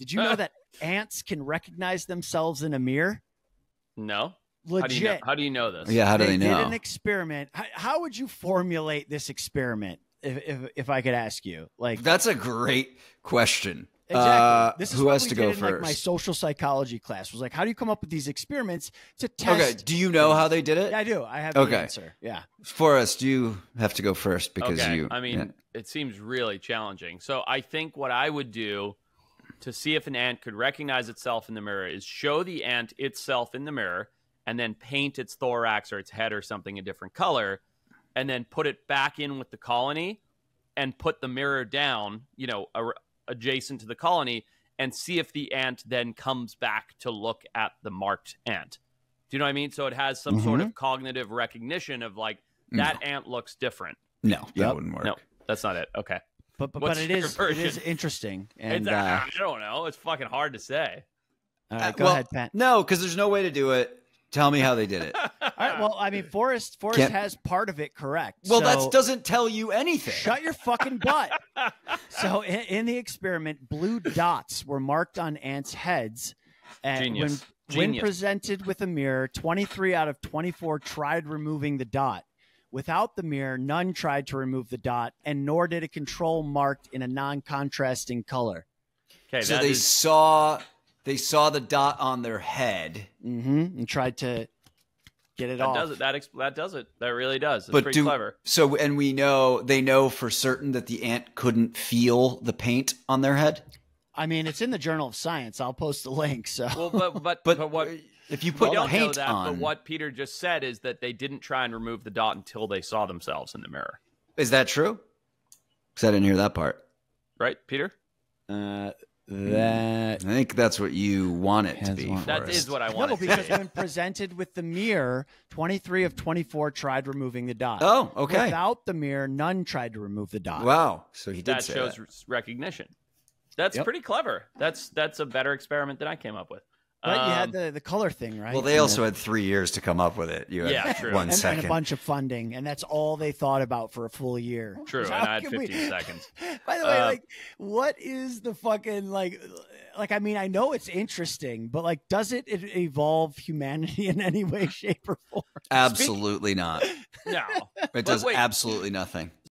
Did you know that ants can recognize themselves in a mirror? No. Legit. How do you know? How do you know this? Yeah, how do they, did know? Did an experiment. How, how would you formulate this experiment? If, if if I could ask you, like That's a great question. Exactly. Uh, this is who what has we to did go in, first? Like my social psychology class was like, how do you come up with these experiments to test? okay. Do you know how they did it? Yeah, I do. I have Okay. the answer. Yeah. Forrest, do you have to go first because okay. you. I mean, yeah. it seems really challenging. So I think what I would do to see if an ant could recognize itself in the mirror is show the ant itself in the mirror and then paint its thorax or its head or something a different color and then put it back in with the colony and put the mirror down, you know, ar- adjacent to the colony and see if the ant then comes back to look at the marked ant. Do you know what I mean? So it has some sort Mm-hmm. of cognitive recognition of like that ant looks different. no, that Yep. wouldn't work. No, that's not it. Okay. But but, What's but it your is it version? is interesting. And it's, uh, I don't know. It's fucking hard to say. all Uh, go well, ahead, Pat. No, because there's no way to do it. Tell me how they did it. All right. Well, I mean, Forrest Forrest Can't- has part of it correct. well, so that doesn't tell you anything. Shut your fucking butt. so in, in the experiment, blue dots were marked on ants' heads. And Genius. When, when presented with a mirror, 23 out of 24 tried removing the dot. Without the mirror, none tried to remove the dot, and nor did a control marked in a non-contrasting color. Okay, so they is- saw they saw the dot on their head, Mm-hmm. And tried to get it that off. does it. That ex- that does it. That really does. It's but pretty do clever. so. And we know they know for certain that the ant couldn't feel the paint on their head. I mean, it's in the Journal of Science. I'll post the link. So Well, but but But, but what if you we put don't know paint that. on? But what Peter just said is that they didn't try and remove the dot until they saw themselves in the mirror. is that true? Because I didn't hear that part. Right, Peter? uh, that I think that's what you want it to be. one. That what I want. No, wanted. to because when presented with the mirror, 23 of 24 tried removing the dot. Oh, okay. Without the mirror, none tried to remove the dot. Wow. So he did that say shows that. recognition. That's Yep. pretty clever. That's that's a better experiment than I came up with. But you Um, had the, the color thing, right? Well, they And also the- had three years to come up with it. You had Yeah, true. one and, and a bunch of funding, and that's all they thought about for a full year. True, So and I had can we- 15 seconds. By the way, Uh, like, what is the fucking like? Like, I mean, I know it's interesting, but like, does it evolve humanity in any way, shape, or form? Absolutely not. No. It does wait. absolutely nothing.